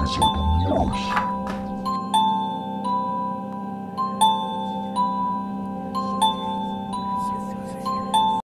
Casa da